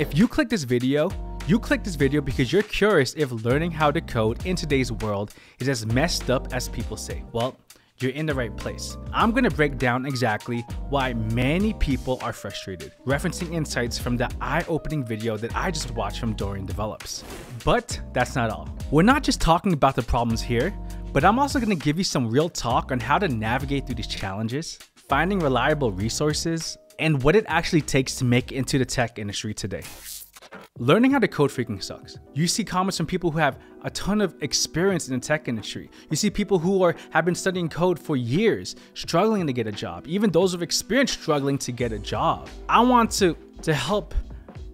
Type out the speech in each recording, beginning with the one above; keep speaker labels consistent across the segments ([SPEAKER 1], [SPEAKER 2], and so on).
[SPEAKER 1] If you click this video, you click this video because you're curious if learning how to code in today's world is as messed up as people say. Well, you're in the right place. I'm gonna break down exactly why many people are frustrated, referencing insights from the eye-opening video that I just watched from Dorian Develops. But that's not all. We're not just talking about the problems here, but I'm also gonna give you some real talk on how to navigate through these challenges, finding reliable resources, and what it actually takes to make into the tech industry today. Learning how to code freaking sucks. You see comments from people who have a ton of experience in the tech industry. You see people who are have been studying code for years, struggling to get a job. Even those with experience struggling to get a job. I want to to help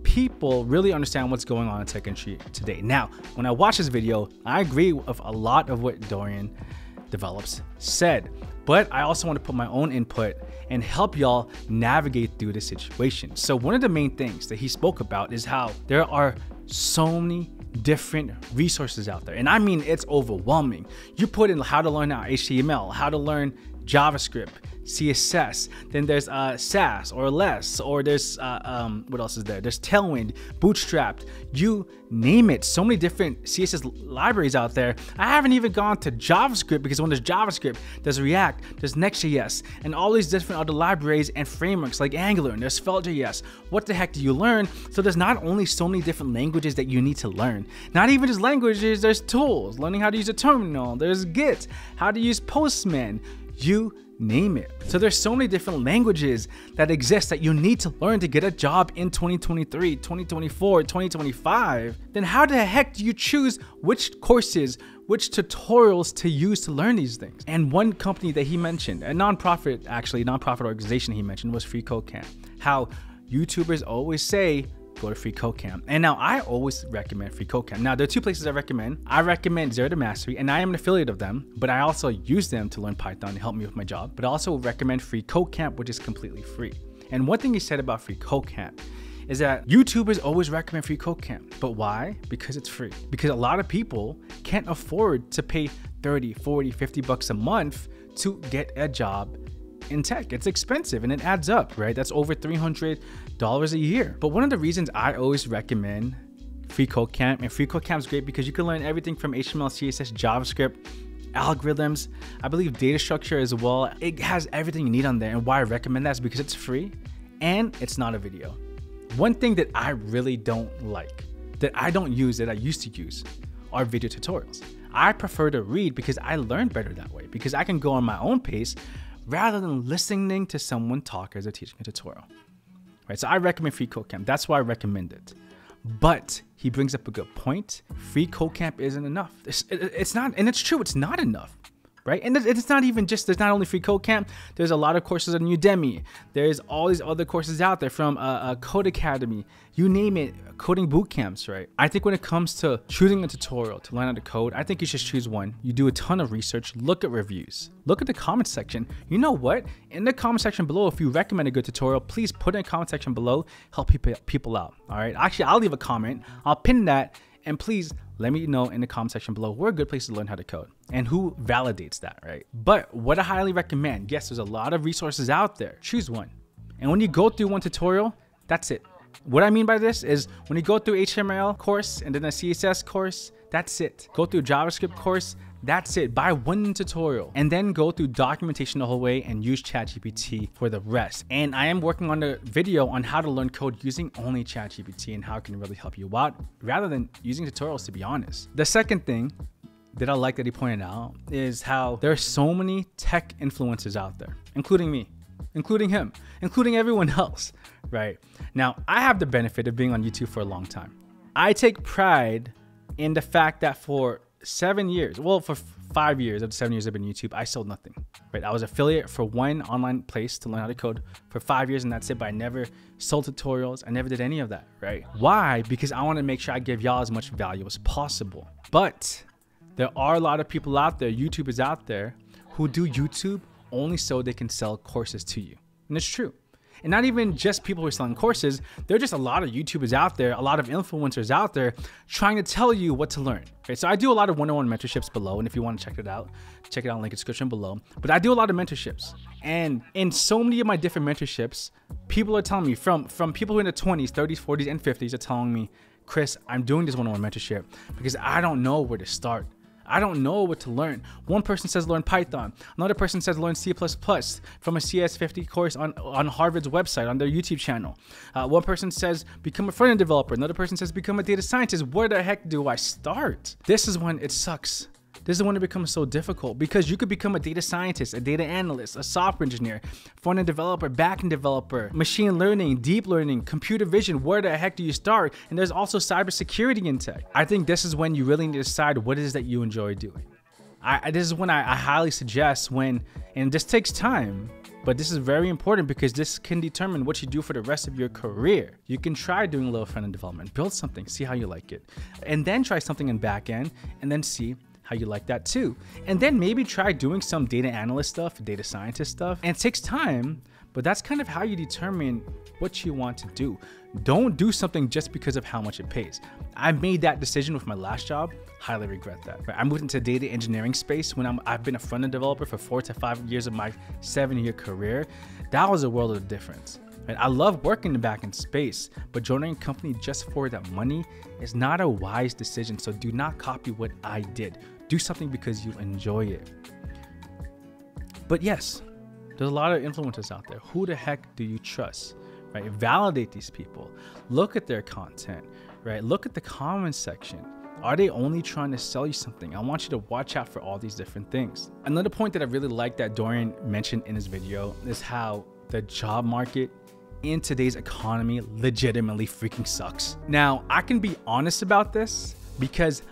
[SPEAKER 1] people really understand what's going on in tech industry today. Now, when I watch this video, I agree with a lot of what Dorian develops said, but I also want to put my own input and help y'all navigate through the situation. So, one of the main things that he spoke about is how there are so many different resources out there. And I mean, it's overwhelming. You put in how to learn HTML, how to learn JavaScript, CSS. Then there's uh, Sass or Less, or there's uh, um, what else is there? There's Tailwind, Bootstrapped, you name it. So many different CSS libraries out there. I haven't even gone to JavaScript because when there's JavaScript, there's React, there's Next.js, and all these different other libraries and frameworks like Angular, and there's Svelte.js. What the heck do you learn? So there's not only so many different languages that you need to learn, not even just languages, there's tools, learning how to use a terminal, there's Git, how to use Postman. You name it. So there's so many different languages that exist that you need to learn to get a job in 2023, 2024, 2025. Then how the heck do you choose which courses, which tutorials to use to learn these things? And one company that he mentioned, a nonprofit actually, nonprofit organization he mentioned was Free. How YouTubers always say go to Free. And now I always recommend Free. Now there are two places I recommend. I recommend Zero to Mastery, and I am an affiliate of them, but I also use them to learn Python to help me with my job. But I also recommend Free which is completely free. And one thing he said about Free is that YouTubers always recommend Free. But why? Because it's free. Because a lot of people can't afford to pay 30, 40, 50 bucks a month to get a job in tech. It's expensive and it adds up, right? That's over $300 a year. But one of the reasons I always recommend Free Code Camp, and Free Code Camp is great because you can learn everything from HTML, CSS, JavaScript, algorithms, I believe data structure as well. It has everything you need on there. And why I recommend that is because it's free and it's not a video. One thing that I really don't like, that I don't use, that I used to use, are video tutorials. I prefer to read because I learn better that way, because I can go on my own pace rather than listening to someone talk as they're teaching a tutorial. Right, so I recommend Free Code Camp. That's why I recommend it. But he brings up a good point. Free Code Camp isn't enough. It's, it, it's not, and it's true, it's not enough right? And it's not even just there's not only free code camp. There's a lot of courses on Udemy. There's all these other courses out there from uh, uh, Codecademy, you name it, coding boot camps, right? I think when it comes to choosing a tutorial to learn how to code, I think you should choose one. You do a ton of research, look at reviews, look at the comment section. You know what? In the comment section below, if you recommend a good tutorial, please put in the comment section below, help people people out. All right. Actually, I'll leave a comment. I'll pin that and please let me know in the comment section below where a good place to learn how to code and who validates that, right? But what I highly recommend, yes, there's a lot of resources out there. Choose one. And when you go through one tutorial, that's it. What I mean by this is when you go through HTML course and then a CSS course, that's it. Go through JavaScript course, that's it. Buy one tutorial and then go through documentation the whole way and use ChatGPT for the rest. And I am working on a video on how to learn code using only ChatGPT and how it can really help you out rather than using tutorials to be honest. The second thing that I like that he pointed out is how there are so many tech influencers out there, including me, including him, including everyone else, right? Now, I have the benefit of being on YouTube for a long time. I take pride in the fact that for seven years, well, for five years of the seven years I've been YouTube, I sold nothing. Right, I was affiliate for one online place to learn how to code for five years, and that's it. But I never sold tutorials. I never did any of that. Right? Why? Because I want to make sure I give y'all as much value as possible. But there are a lot of people out there, YouTubers out there, who do YouTube only so they can sell courses to you, and it's true. And not even just people who are selling courses, there are just a lot of YouTubers out there, a lot of influencers out there trying to tell you what to learn. Okay, so I do a lot of one-on-one mentorships below, and if you want to check it out, check it out in the description below. But I do a lot of mentorships. And in so many of my different mentorships, people are telling me from from people who are in their 20s, 30s, 40s, and 50s are telling me, Chris, I'm doing this one-on-one mentorship because I don't know where to start. I don't know what to learn. One person says learn Python. Another person says learn C++ from a CS50 course on, on Harvard's website, on their YouTube channel. Uh, one person says become a front-end developer. Another person says become a data scientist. Where the heck do I start? This is when it sucks this is when it becomes so difficult because you could become a data scientist, a data analyst, a software engineer, front-end developer, back-end developer, machine learning, deep learning, computer vision. Where the heck do you start? And there's also cybersecurity in tech. I think this is when you really need to decide what it is that you enjoy doing. I, this is when I, I highly suggest when, and this takes time, but this is very important because this can determine what you do for the rest of your career. You can try doing a little front end development, build something, see how you like it, and then try something in back end, and then see how you like that too. And then maybe try doing some data analyst stuff, data scientist stuff. And it takes time, but that's kind of how you determine what you want to do. Don't do something just because of how much it pays. I made that decision with my last job. Highly regret that. I moved into data engineering space when i have been a front end developer for four to five years of my seven year career. That was a world of difference. Right? I love working in back in space, but joining a company just for that money is not a wise decision. So do not copy what I did. Do something because you enjoy it. But yes, there's a lot of influencers out there. Who the heck do you trust? Right? Validate these people. Look at their content, right? Look at the comments section. Are they only trying to sell you something? I want you to watch out for all these different things. Another point that I really like that Dorian mentioned in his video is how the job market in today's economy legitimately freaking sucks. Now, I can be honest about this because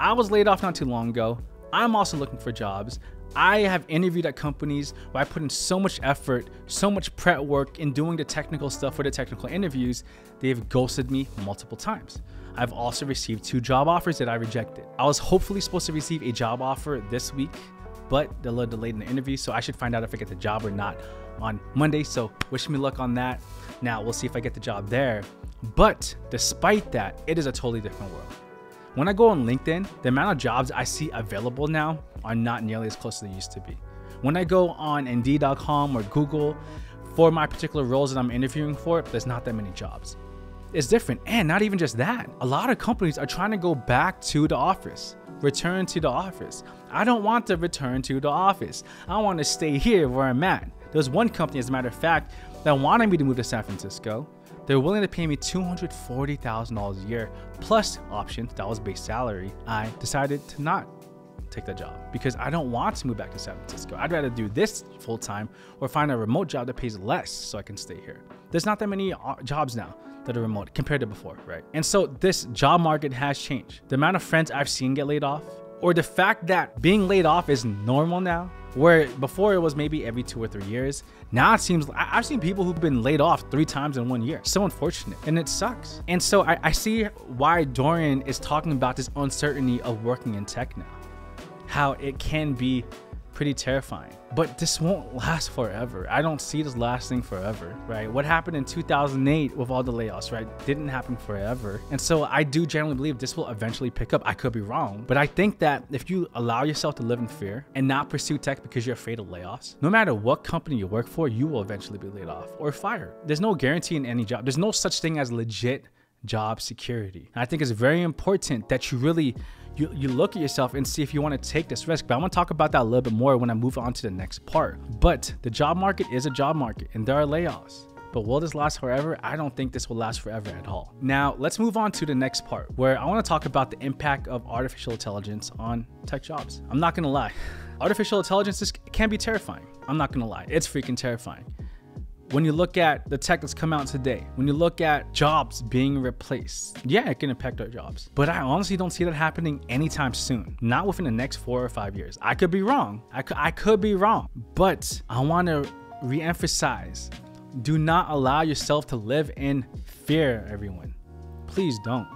[SPEAKER 1] I was laid off not too long ago. I'm also looking for jobs. I have interviewed at companies where I put in so much effort, so much prep work in doing the technical stuff for the technical interviews, they've ghosted me multiple times. I've also received two job offers that I rejected. I was hopefully supposed to receive a job offer this week, but they're a little delayed in the interview, so I should find out if I get the job or not on Monday. So wish me luck on that. Now we'll see if I get the job there. But despite that, it is a totally different world. When I go on LinkedIn, the amount of jobs I see available now are not nearly as close as they used to be. When I go on Indeed.com or Google for my particular roles that I'm interviewing for, there's not that many jobs. It's different. And not even just that, a lot of companies are trying to go back to the office, return to the office. I don't want to return to the office. I want to stay here where I'm at. There's one company, as a matter of fact, that wanted me to move to San Francisco. They're willing to pay me $240,000 a year plus options. That was base salary. I decided to not take that job because I don't want to move back to San Francisco. I'd rather do this full time or find a remote job that pays less so I can stay here. There's not that many uh, jobs now that are remote compared to before, right? And so this job market has changed. The amount of friends I've seen get laid off, or the fact that being laid off is normal now, where before it was maybe every two or three years. Now it seems I've seen people who've been laid off three times in one year. So unfortunate, and it sucks. And so I, I see why Dorian is talking about this uncertainty of working in tech now, how it can be pretty terrifying. But this won't last forever. I don't see this lasting forever, right? What happened in 2008 with all the layoffs, right? Didn't happen forever. And so I do generally believe this will eventually pick up. I could be wrong, but I think that if you allow yourself to live in fear and not pursue tech because you're afraid of layoffs, no matter what company you work for, you will eventually be laid off or fired. There's no guarantee in any job. There's no such thing as legit job security. I think it's very important that you really you, you look at yourself and see if you want to take this risk. But I want to talk about that a little bit more when I move on to the next part. But the job market is a job market and there are layoffs. But will this last forever? I don't think this will last forever at all. Now, let's move on to the next part where I want to talk about the impact of artificial intelligence on tech jobs. I'm not going to lie. Artificial intelligence is, can be terrifying. I'm not going to lie. It's freaking terrifying when you look at the tech that's come out today, when you look at jobs being replaced, yeah, it can impact our jobs. But I honestly don't see that happening anytime soon, not within the next four or five years. I could be wrong. I could, I could be wrong. But I want to reemphasize do not allow yourself to live in fear, everyone. Please don't.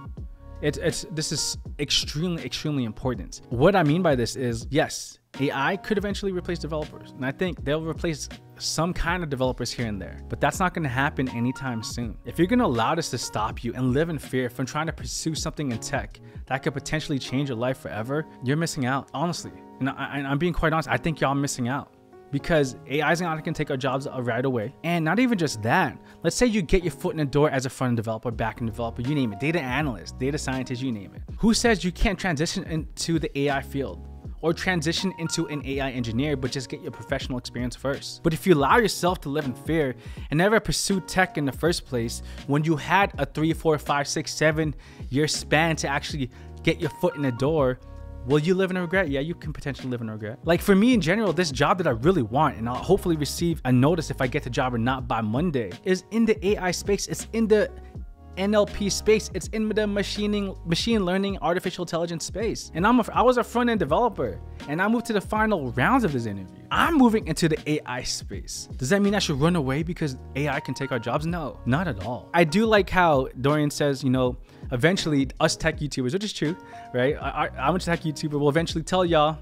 [SPEAKER 1] It's, it's this is extremely extremely important. What I mean by this is yes, AI could eventually replace developers, and I think they'll replace some kind of developers here and there, but that's not going to happen anytime soon. If you're going to allow this to stop you and live in fear from trying to pursue something in tech that could potentially change your life forever, you're missing out, honestly. And, I, am being quite honest, I think y'all missing out. because AI is not to take our jobs right away. And not even just that. Let's say you get your foot in the door as a front end developer, back end developer, you name it, data analyst, data scientist, you name it. Who says you can't transition into the AI field? Or transition into an AI engineer, but just get your professional experience first. But if you allow yourself to live in fear and never pursue tech in the first place, when you had a three, four, five, six, seven year span to actually get your foot in the door, Will you live in regret? Yeah, you can potentially live in regret. Like for me in general, this job that I really want, and I'll hopefully receive a notice if I get the job or not by Monday, is in the AI space. It's in the NLP space. It's in the machining, machine learning, artificial intelligence space. And I'm a, I was a front end developer, and I moved to the final rounds of this interview. I'm moving into the AI space. Does that mean I should run away because AI can take our jobs? No, not at all. I do like how Dorian says, you know, eventually us tech YouTubers, which is true, right? I, I, I'm a tech YouTuber. Will eventually tell y'all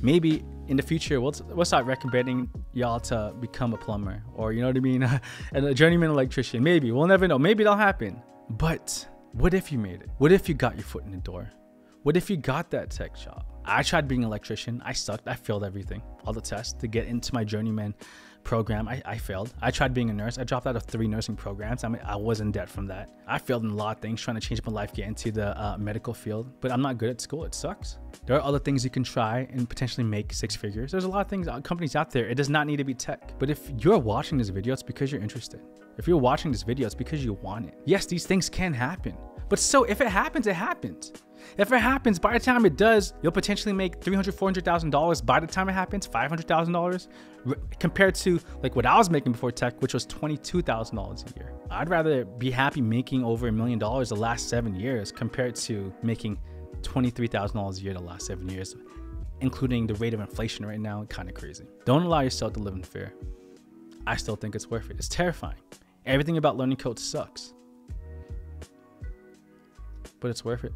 [SPEAKER 1] maybe in the future we'll, we'll start recommending y'all to become a plumber or you know what I mean, a journeyman electrician. Maybe we'll never know. Maybe that'll happen. But what if you made it? What if you got your foot in the door? What if you got that tech job? I tried being an electrician. I sucked. I failed everything, all the tests to get into my journeyman program. I, I failed. I tried being a nurse. I dropped out of three nursing programs. I mean, I was in debt from that. I failed in a lot of things trying to change my life, get into the uh, medical field, but I'm not good at school. It sucks. There are other things you can try and potentially make six figures. There's a lot of things, uh, companies out there. It does not need to be tech. But if you're watching this video, it's because you're interested. If you're watching this video, it's because you want it. Yes, these things can happen. But so if it happens, it happens. If it happens, by the time it does, you'll potentially make $300,000, $400,000 by the time it happens, $500,000 compared to like what I was making before tech, which was $22,000 a year. I'd rather be happy making over a million dollars the last seven years compared to making $23,000 a year the last seven years, including the rate of inflation right now, kind of crazy. Don't allow yourself to live in fear. I still think it's worth it. It's terrifying. Everything about learning code sucks, but it's worth it.